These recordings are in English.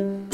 Ooh,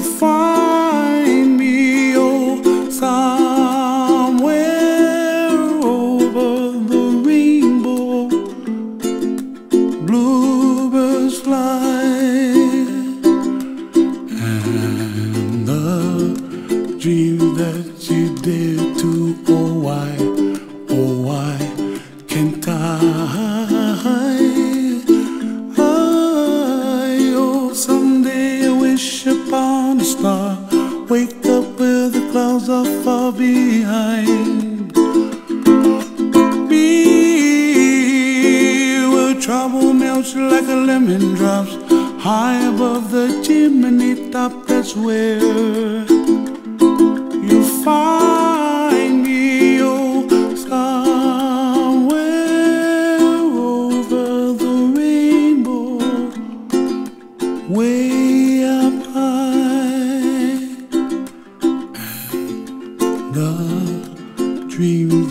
find me, oh, somewhere over the rainbow. Bluebirds fly, and the dreams that you dare to, oh clouds are far behind. Be where trouble melts like a lemon drops, high above the chimney top. That's where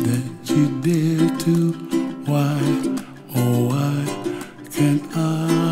that you dare to why, oh why can't I?